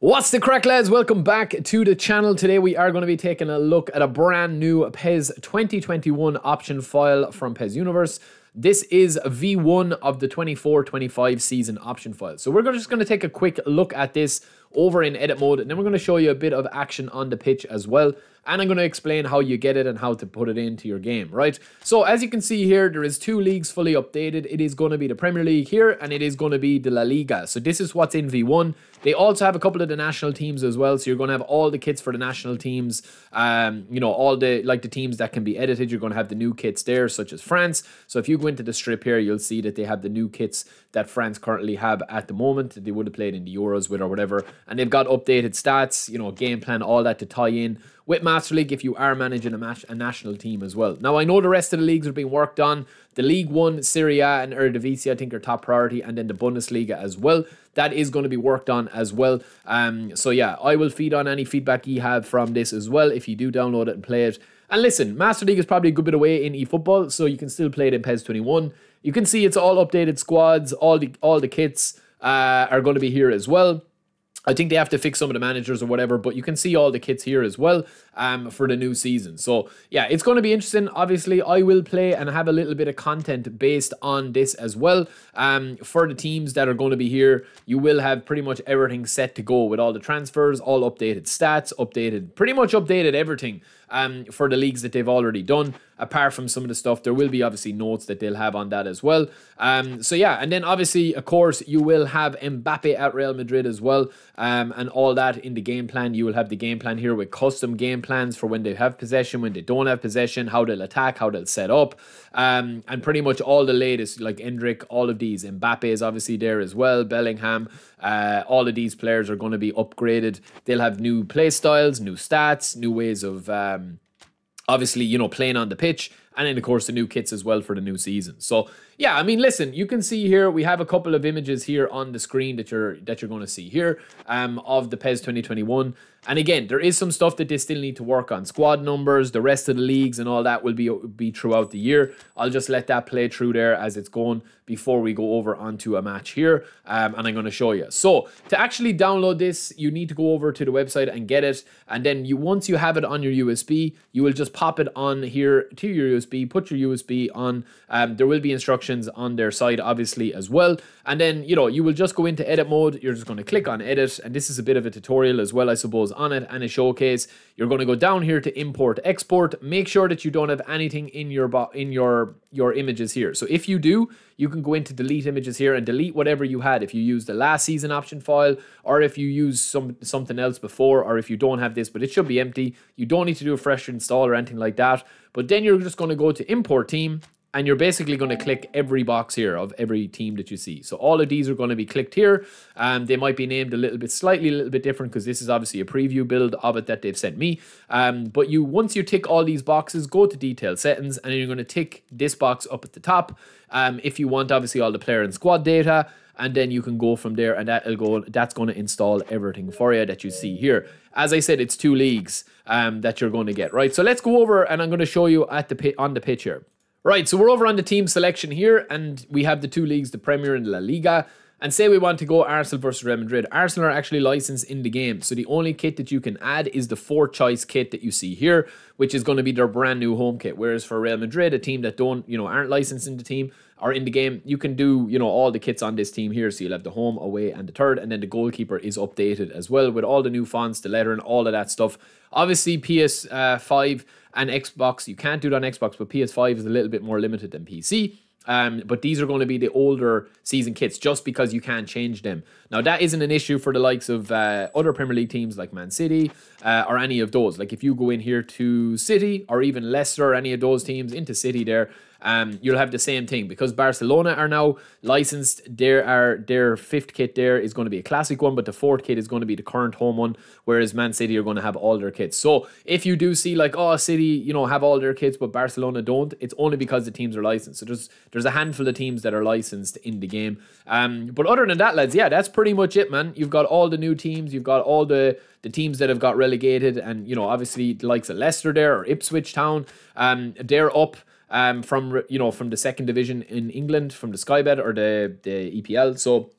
What's the crack, lads? Welcome back to the channel. Today we are going to be taking a look at a brand new PES 2021 option file from PES Universe. This is V1 of the 24-25 season option file. So we're just going to take a quick look at this over in edit mode and then we're going to show you a bit of action on the pitch as well and I'm going to explain how you get it and how to put it into your game, right? So as you can see here, there is two leagues fully updated. It is going to be the Premier League here and it is going to be the La Liga. So this is what's in V1. They also have a couple of the national teams as well. So you're going to have all the kits for the national teams. Um, you know, all the like the teams that can be edited. You're going to have the new kits there, such as France. So if you go into the strip here, you'll see that they have the new kits that France currently have at the moment. They would have played in the Euros with or whatever. And they've got updated stats, you know, game plan, all that to tie in with Master League if you are managing a match a national team as well. Now I know the rest of the leagues are being worked on. The League One, Serie A, and Eredivisie I think are top priority, and then the Bundesliga as well. That is going to be worked on as well. Um, so yeah, I will feed on any feedback you have from this as well if you do download it and play it. And listen, Master League is probably a good bit away in eFootball, so you can still play it in PES 21. You can see it's all updated squads, all the all the kits uh, are going to be here as well. I think they have to fix some of the managers or whatever, but you can see all the kits here as well um, for the new season. So yeah, it's going to be interesting. Obviously, I will play and have a little bit of content based on this as well. Um, for the teams that are going to be here, you will have pretty much everything set to go with all the transfers, all updated stats, updated, pretty much updated everything um, for the leagues that they've already done. Apart from some of the stuff, there will be obviously notes that they'll have on that as well. Um, so yeah, and then obviously, of course, you will have Mbappe at Real Madrid as well, um, and all that in the game plan. You will have the game plan here with custom game plans for when they have possession, when they don't have possession, how they'll attack, how they'll set up, um, and pretty much all the latest, like Endrick, all of these. Mbappe is obviously there as well, Bellingham. Uh, all of these players are going to be upgraded. They'll have new play styles, new stats, new ways of um, obviously, you know, playing on the pitch, and then of course the new kits as well for the new season. So yeah, I mean, listen, you can see here we have a couple of images here on the screen that you're that you're going to see here um, of the PES 2021. And again, there is some stuff that they still need to work on. Squad numbers, the rest of the leagues and all that will be, be throughout the year. I'll just let that play through there as it's going before we go over onto a match here. Um, and I'm going to show you. So to actually download this, you need to go over to the website and get it. And then you once you have it on your USB, you will just pop it on here to your USB, put your USB on. Um, there will be instructions on their side, obviously, as well. And then, you know, you will just go into edit mode. You're just going to click on edit. And this is a bit of a tutorial as well, I suppose, on it and a showcase. You're going to go down here to import export. Make sure that you don't have anything in your in your your images here. So if you do, you can go into delete images here and delete whatever you had. If you use the last season option file, or if you use some something else before, or if you don't have this, but it should be empty. You don't need to do a fresh install or anything like that. But then you're just going to go to import team and you're basically going to click every box here of every team that you see. So all of these are going to be clicked here. Um, they might be named a little bit slightly a little bit different because this is obviously a preview build of it that they've sent me. Um, but you once you tick all these boxes, go to detail settings and you're going to tick this box up at the top. Um, if you want obviously all the player and squad data and then you can go from there and that'll go that's going to install everything for you that you see here as i said it's two leagues um, that you're going to get right so let's go over and i'm going to show you at the on the pitch here Right, so we're over on the team selection here, and we have the two leagues, the Premier and La Liga. And say we want to go Arsenal versus Real Madrid. Arsenal are actually licensed in the game. So the only kit that you can add is the four choice kit that you see here, which is going to be their brand new home kit. Whereas for Real Madrid, a team that don't, you know, aren't licensed in the team or in the game, you can do, you know, all the kits on this team here. So you'll have the home, away, and the third. And then the goalkeeper is updated as well with all the new fonts, the lettering, and all of that stuff. Obviously, PS5 uh, and Xbox, you can't do it on Xbox, but PS5 is a little bit more limited than PC. Um, but these are going to be the older season kits just because you can't change them. Now, that isn't an issue for the likes of uh, other Premier League teams like Man City uh, or any of those. Like if you go in here to City or even Leicester or any of those teams into City there, um, you'll have the same thing because Barcelona are now licensed. Their are their fifth kit there is going to be a classic one, but the fourth kit is going to be the current home one. Whereas Man City are going to have all their kits. So if you do see like oh City, you know have all their kits, but Barcelona don't, it's only because the teams are licensed. So there's there's a handful of teams that are licensed in the game. Um, but other than that, lads, yeah, that's pretty much it, man. You've got all the new teams. You've got all the the teams that have got relegated, and you know obviously the likes of Leicester there or Ipswich Town. Um, they're up um, from you know from the second division in England, from the Sky Bet or the the EPL. So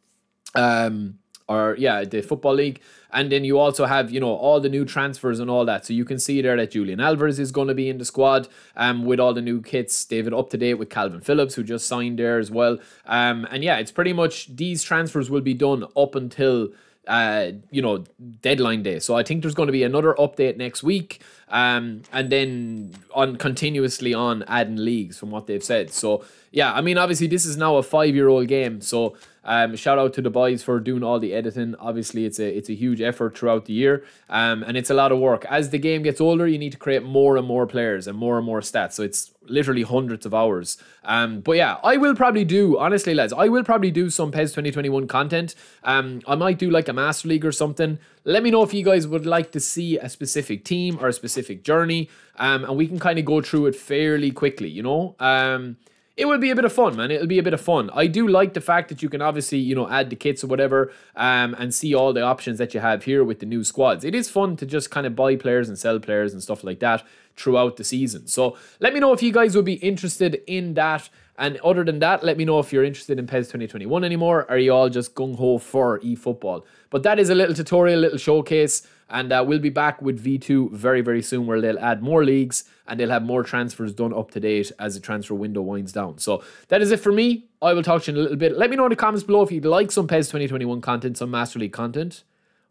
um, or yeah, the Football League. And then you also have, you know, all the new transfers and all that. So you can see there that Julian Alvarez is going to be in the squad um, with all the new kits. David up to date with Kalvin Phillips, who just signed there as well. Um, and yeah, it's pretty much these transfers will be done up until uh, you know, deadline day. So I think there's going to be another update next week, um, and then on continuously on adding leagues from what they've said. So yeah, I mean, obviously this is now a five year old game, so um, shout out to the boys for doing all the editing. Obviously, it's a it's a huge effort throughout the year, um, and it's a lot of work. As the game gets older, you need to create more and more players and more and more stats. So it's literally hundreds of hours. Um, but yeah, I will probably do honestly, lads. I will probably do some PES 2021 content. Um, I might do like a Master League or something. Let me know if you guys would like to see a specific team or a specific journey, um, and we can kind of go through it fairly quickly. You know, um it will be a bit of fun, man. It'll be a bit of fun. I do like the fact that you can obviously, you know, add the kits or whatever, um, and see all the options that you have here with the new squads. It is fun to just kind of buy players and sell players and stuff like that throughout the season. So let me know if you guys would be interested in that. And other than that, let me know if you're interested in PES 2021 anymore. Are you all just gung ho for eFootball? But that is a little tutorial, a little showcase. And uh, we'll be back with V2 very, very soon where they'll add more leagues and they'll have more transfers done up to date as the transfer window winds down. So that is it for me. I will talk to you in a little bit. Let me know in the comments below if you'd like some PES 2021 content, some Master League content.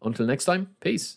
Until next time, peace.